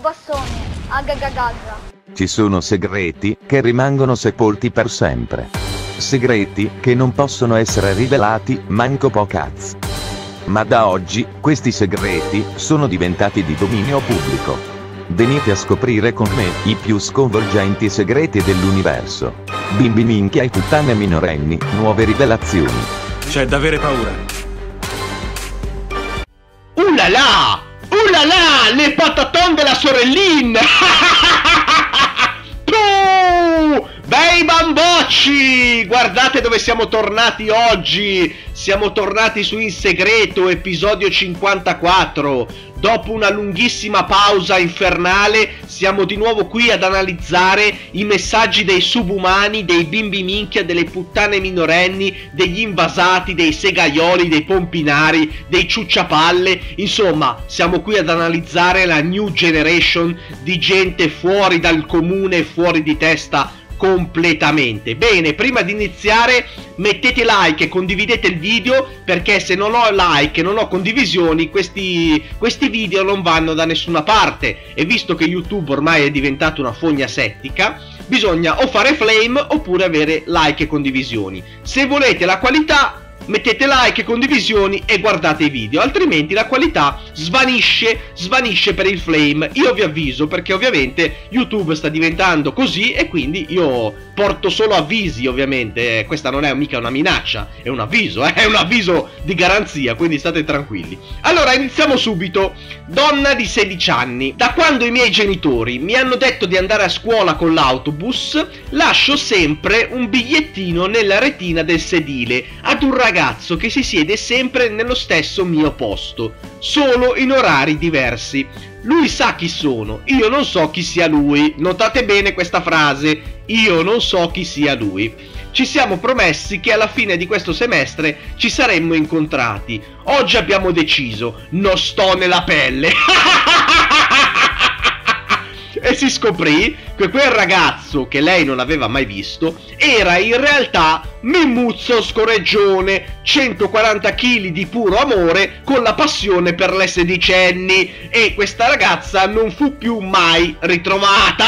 bassone, agagagaga. Ci sono segreti che rimangono sepolti per sempre. Segreti che non possono essere rivelati, manco po' cazzo. Ma da oggi, questi segreti sono diventati di dominio pubblico. Venite a scoprire con me i più sconvolgenti segreti dell'universo. Bimbi minchia e puttane minorenni, nuove rivelazioni. C'è da avere paura. Uh là! Uh là! Le pataton della sorellina! Bei bambocci! Guardate dove siamo tornati oggi! Siamo tornati su In Segreto, episodio 54. Dopo una lunghissima pausa infernale, siamo di nuovo qui ad analizzare i messaggi dei subumani, dei bimbi minchia, delle puttane minorenni, degli invasati, dei segaioli, dei pompinari, dei ciucciapalle. Insomma, siamo qui ad analizzare la new generation di gente fuori dal comune, fuori di testa completamente. Bene, prima di iniziare mettete like e condividete il video perché se non ho like e non ho condivisioni questi, questi video non vanno da nessuna parte e visto che YouTube ormai è diventato una fogna settica bisogna o fare flame oppure avere like e condivisioni. Se volete la qualità mettete like, condivisioni e guardate i video, altrimenti la qualità svanisce, svanisce per il flame. Io vi avviso perché ovviamente YouTube sta diventando così e quindi io porto solo avvisi ovviamente, questa non è mica una minaccia, è un avviso, eh? è un avviso di garanzia, quindi state tranquilli. Allora iniziamo subito. Donna di 16 anni, da quando i miei genitori mi hanno detto di andare a scuola con l'autobus, lascio sempre un bigliettino nella retina del sedile ad un ragazzo che si siede sempre nello stesso mio posto, solo in orari diversi. Lui sa chi sono, io non so chi sia lui. Notate bene questa frase, io non so chi sia lui. Ci siamo promessi che alla fine di questo semestre ci saremmo incontrati. Oggi abbiamo deciso, non sto nella pelle. si scoprì che quel ragazzo che lei non aveva mai visto era in realtà Mimuzzo Scoreggione, 140 kg di puro amore con la passione per le sedicenni e questa ragazza non fu più mai ritrovata.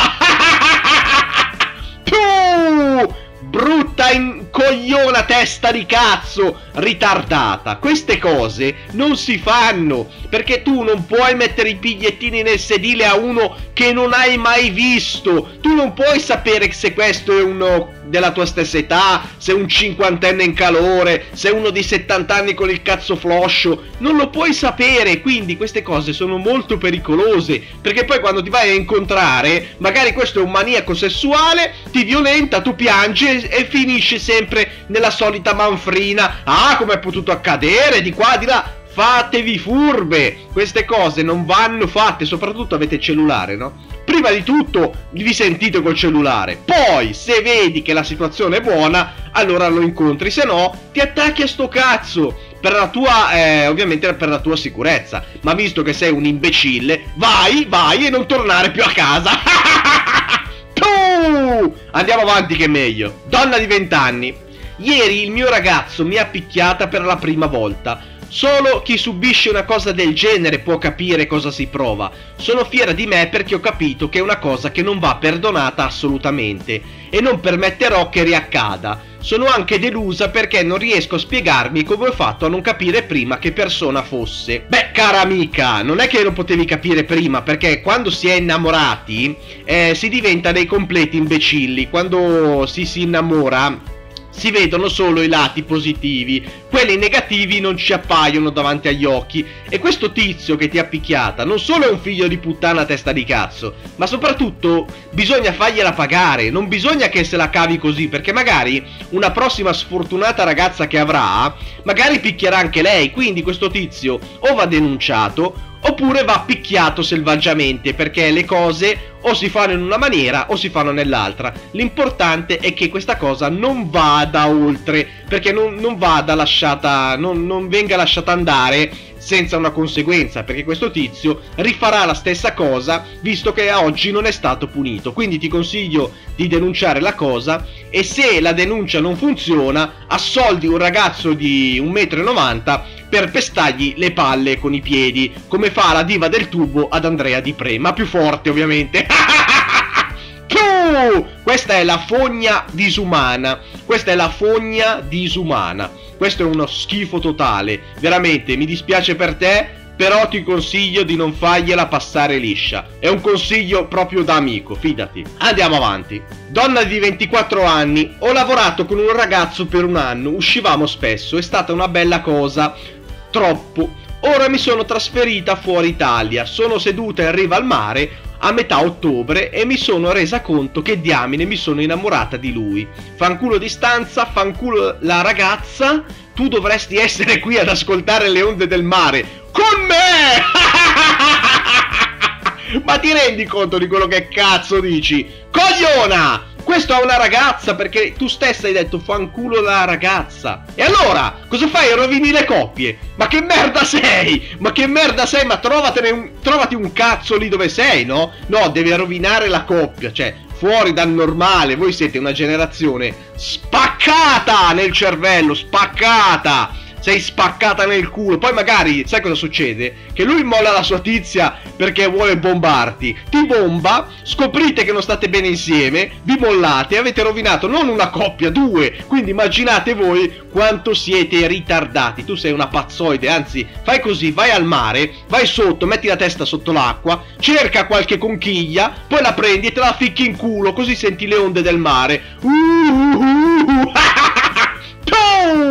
tu! brutta incogliona testa di cazzo ritardata. Queste cose non si fanno perché tu non puoi mettere i bigliettini nel sedile a uno che non hai mai visto. Tu non puoi sapere se questo è uno della tua stessa età, se è un cinquantenne in calore, se è uno di 70 anni con il cazzo floscio. Non lo puoi sapere, quindi queste cose sono molto pericolose perché poi quando ti vai a incontrare, magari questo è un maniaco sessuale, ti violenta, tu piangi e finisce sempre nella solita manfrina. Ah, come è potuto accadere? Di qua, di là. Fatevi furbe! Queste cose non vanno fatte, soprattutto avete cellulare, no? Prima di tutto vi sentite col cellulare, poi se vedi che la situazione è buona, allora lo incontri, se no ti attacchi a sto cazzo per la tua, eh, ovviamente per la tua sicurezza. Ma visto che sei un imbecille, vai, vai e non tornare più a casa. Andiamo avanti che è meglio. Donna di 20 anni. Ieri il mio ragazzo mi ha picchiata per la prima volta. Solo chi subisce una cosa del genere può capire cosa si prova. Sono fiera di me perché ho capito che è una cosa che non va perdonata assolutamente e non permetterò che riaccada. Sono anche delusa perché non riesco a spiegarmi come ho fatto a non capire prima che persona fosse. Beh, cara amica, non è che lo potevi capire prima perché quando si è innamorati eh, si diventa dei completi imbecilli. Quando si si innamora si vedono solo i lati positivi, quelli negativi non ci appaiono davanti agli occhi. E questo tizio che ti ha picchiata non solo è un figlio di puttana testa di cazzo, ma soprattutto bisogna fargliela pagare, non bisogna che se la cavi così perché magari una prossima sfortunata ragazza che avrà, magari picchierà anche lei, quindi questo tizio o va denunciato oppure va picchiato selvaggiamente perché le cose o si fanno in una maniera o si fanno nell'altra. L'importante è che questa cosa non vada oltre, perché non, non vada lasciata, non, non venga lasciata andare senza una conseguenza, perché questo tizio rifarà la stessa cosa visto che oggi non è stato punito. Quindi ti consiglio di denunciare la cosa e se la denuncia non funziona, assoldi un ragazzo di 1,90 m per pestargli le palle con i piedi, come fa la diva del tubo ad Andrea Di Pre, ma più forte ovviamente. Questa è la fogna disumana. Questa è la fogna disumana. Questo è uno schifo totale. Veramente, mi dispiace per te, però ti consiglio di non fargliela passare liscia. È un consiglio proprio da amico, fidati. Andiamo avanti. Donna di 24 anni, ho lavorato con un ragazzo per un anno, uscivamo spesso, è stata una bella cosa. Troppo. Ora mi sono trasferita fuori Italia, sono seduta in riva al mare a metà ottobre e mi sono resa conto che diamine mi sono innamorata di lui. Fanculo di stanza, fanculo la ragazza, tu dovresti essere qui ad ascoltare le onde del mare con me! Ma ti rendi conto di quello che cazzo dici? Cogliona! Questo è una ragazza perché tu stessa hai detto fanculo la ragazza. E allora, cosa fai? Rovini le coppie? Ma che merda sei? Ma che merda sei? Ma un, trovati un cazzo lì dove sei, no? No, devi rovinare la coppia, cioè fuori dal normale. Voi siete una generazione spaccata nel cervello, spaccata sei spaccata nel culo. Poi magari, sai cosa succede? Che lui molla la sua tizia perché vuole bombarti. Ti bomba, scoprite che non state bene insieme, vi mollate avete rovinato non una coppia, due. Quindi immaginate voi quanto siete ritardati. Tu sei una pazzoide, anzi, fai così, vai al mare, vai sotto, metti la testa sotto l'acqua, cerca qualche conchiglia, poi la prendi e te la ficchi in culo, così senti le onde del mare. Uh, uh, uh, uh.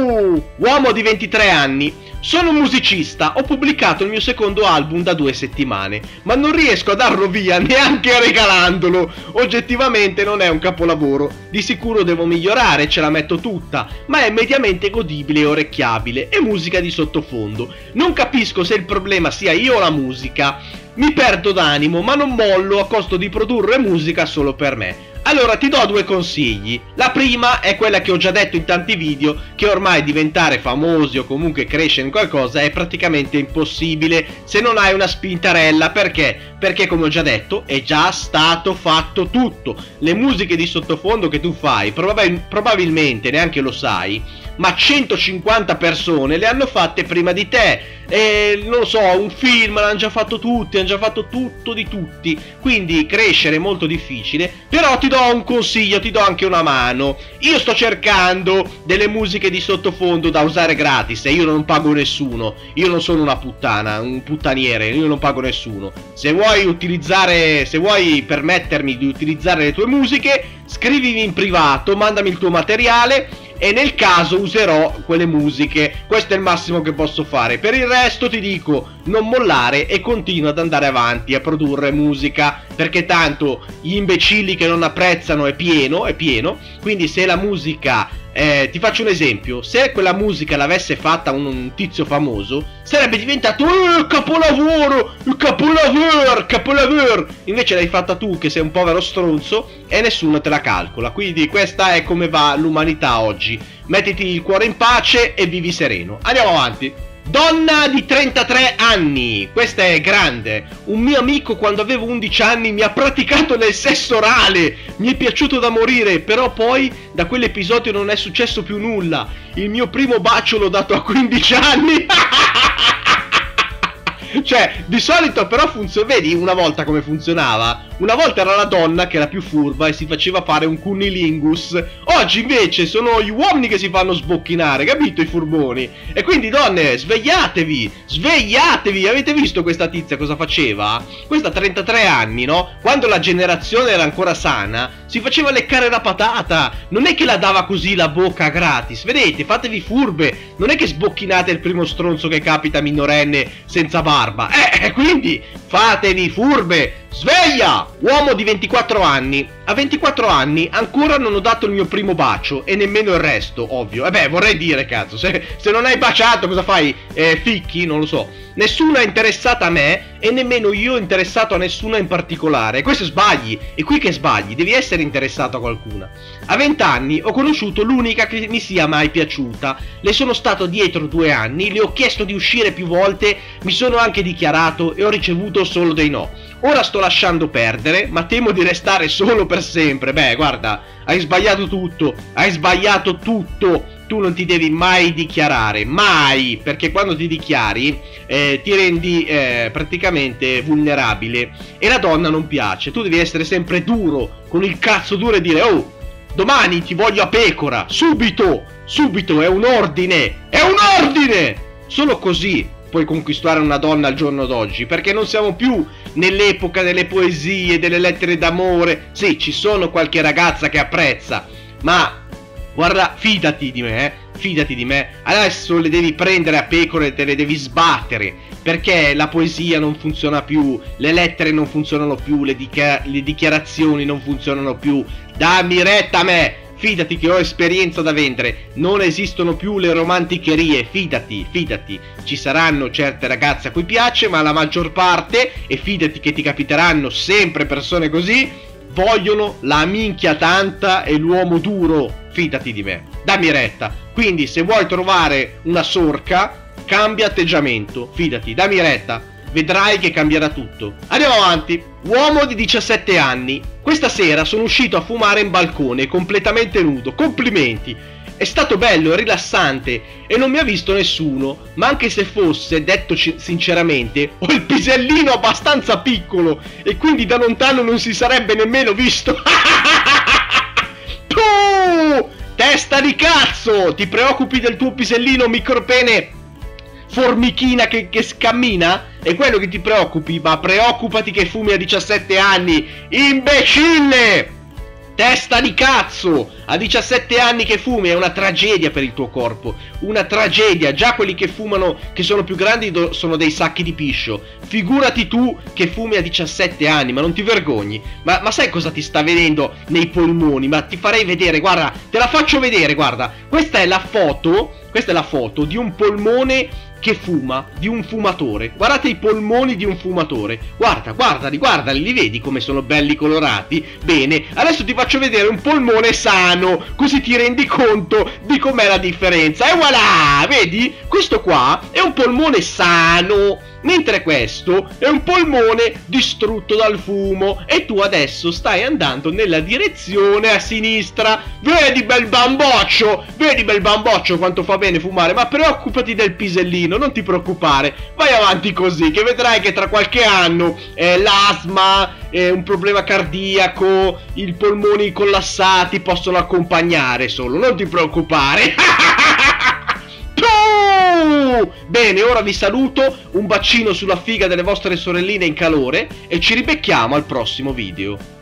Uomo di 23 anni. Sono un musicista, ho pubblicato il mio secondo album da due settimane, ma non riesco a darlo via neanche regalandolo. Oggettivamente non è un capolavoro, di sicuro devo migliorare, ce la metto tutta, ma è mediamente godibile e orecchiabile, è musica di sottofondo. Non capisco se il problema sia io o la musica. Mi perdo d'animo, ma non mollo a costo di produrre musica solo per me. Allora ti do due consigli. La prima è quella che ho già detto in tanti video, che ormai diventare famosi o comunque crescere in qualcosa è praticamente impossibile se non hai una spintarella. Perché? Perché come ho già detto è già stato fatto tutto. Le musiche di sottofondo che tu fai probabil- probabilmente neanche lo sai ma 150 persone le hanno fatte prima di te. E non lo so, un film l'hanno già fatto tutti, hanno già fatto tutto di tutti. Quindi crescere è molto difficile. Però ti do un consiglio, ti do anche una mano. Io sto cercando delle musiche di sottofondo da usare gratis e io non pago nessuno. Io non sono una puttana, un puttaniere, io non pago nessuno. Se vuoi utilizzare, se vuoi permettermi di utilizzare le tue musiche, scrivimi in privato, mandami il tuo materiale e nel caso userò quelle musiche. Questo è il massimo che posso fare. Per il resto ti dico non mollare e continua ad andare avanti a produrre musica perché tanto gli imbecilli che non apprezzano è pieno, è pieno. Quindi se la musica eh, ti faccio un esempio, se quella musica l'avesse fatta un, un tizio famoso, sarebbe diventato eh, capolavoro, capolavoro, capolavoro. Invece l'hai fatta tu che sei un povero stronzo e nessuno te la calcola. Quindi questa è come va l'umanità oggi. Mettiti il cuore in pace e vivi sereno. Andiamo avanti. Donna di 33 anni, questa è grande. Un mio amico quando avevo 11 anni mi ha praticato nel sesso orale. Mi è piaciuto da morire, però poi da quell'episodio non è successo più nulla. Il mio primo bacio l'ho dato a 15 anni. cioè, di solito però funziona. Vedi una volta come funzionava? Una volta era la donna che era più furba e si faceva fare un cunnilingus. Oggi invece sono gli uomini che si fanno sbocchinare, capito? I furboni. E quindi, donne, svegliatevi! Svegliatevi! Avete visto questa tizia cosa faceva? Questa ha 33 anni, no? Quando la generazione era ancora sana, si faceva leccare la patata. Non è che la dava così la bocca gratis. Vedete, fatevi furbe. Non è che sbocchinate il primo stronzo che capita minorenne senza barba. Eh, quindi fatevi furbe. Sveglia! Uomo di 24 anni. A 24 anni ancora non ho dato il mio primo bacio e nemmeno il resto, ovvio. E eh beh, vorrei dire, cazzo, se, se non hai baciato cosa fai? Eh, ficchi? Non lo so. Nessuno è interessata a me e nemmeno io interessato a nessuna in particolare. Questo sbagli. E qui che sbagli, devi essere interessato a qualcuna. A 20 anni ho conosciuto l'unica che mi sia mai piaciuta. Le sono stato dietro due anni, le ho chiesto di uscire più volte, mi sono anche dichiarato e ho ricevuto solo dei no. Ora sto lasciando perdere, ma temo di restare solo per sempre. Beh, guarda, hai sbagliato tutto, hai sbagliato tutto. Tu non ti devi mai dichiarare, mai, perché quando ti dichiari eh, ti rendi eh, praticamente vulnerabile. E la donna non piace, tu devi essere sempre duro, con il cazzo duro e dire oh, domani ti voglio a pecora, subito, subito, è un ordine, è un ordine, solo così puoi conquistare una donna al giorno d'oggi, perché non siamo più nell'epoca delle poesie, delle lettere d'amore, sì, ci sono qualche ragazza che apprezza, ma Guarda, fidati di me, eh? fidati di me. Adesso le devi prendere a pecore e te le devi sbattere. Perché la poesia non funziona più, le lettere non funzionano più, le, dica- le dichiarazioni non funzionano più. Dammi retta a me! Fidati che ho esperienza da vendere. Non esistono più le romanticherie. Fidati, fidati. Ci saranno certe ragazze a cui piace, ma la maggior parte, e fidati che ti capiteranno sempre persone così, vogliono la minchia tanta e l'uomo duro fidati di me, dammi retta. Quindi se vuoi trovare una sorca, cambia atteggiamento, fidati, dammi retta. Vedrai che cambierà tutto. Andiamo avanti. Uomo di 17 anni. Questa sera sono uscito a fumare in balcone, completamente nudo. Complimenti. È stato bello rilassante e non mi ha visto nessuno, ma anche se fosse, detto sinceramente, ho il pisellino abbastanza piccolo e quindi da lontano non si sarebbe nemmeno visto. Tu! Testa di cazzo! Ti preoccupi del tuo pisellino micropene formichina che, che scammina? È quello che ti preoccupi, ma preoccupati che fumi a 17 anni! Imbecille! Testa di cazzo! A 17 anni che fumi è una tragedia per il tuo corpo. Una tragedia. Già quelli che fumano, che sono più grandi, sono dei sacchi di piscio. Figurati tu che fumi a 17 anni, ma non ti vergogni. Ma, ma sai cosa ti sta venendo nei polmoni? Ma ti farei vedere, guarda, te la faccio vedere, guarda. Questa è la foto, questa è la foto di un polmone che fuma di un fumatore. Guardate i polmoni di un fumatore. Guarda, guardali, guardali, li vedi come sono belli colorati? Bene, adesso ti faccio vedere un polmone sano, così ti rendi conto di com'è la differenza. E voilà, vedi? Questo qua è un polmone sano mentre questo è un polmone distrutto dal fumo e tu adesso stai andando nella direzione a sinistra. Vedi bel bamboccio, vedi bel bamboccio quanto fa bene fumare, ma preoccupati del pisellino, non ti preoccupare, vai avanti così che vedrai che tra qualche anno eh, l'asma, eh, un problema cardiaco, i polmoni collassati possono accompagnare solo, non ti preoccupare. Bene, ora vi saluto, un bacino sulla figa delle vostre sorelline in calore e ci ribecchiamo al prossimo video.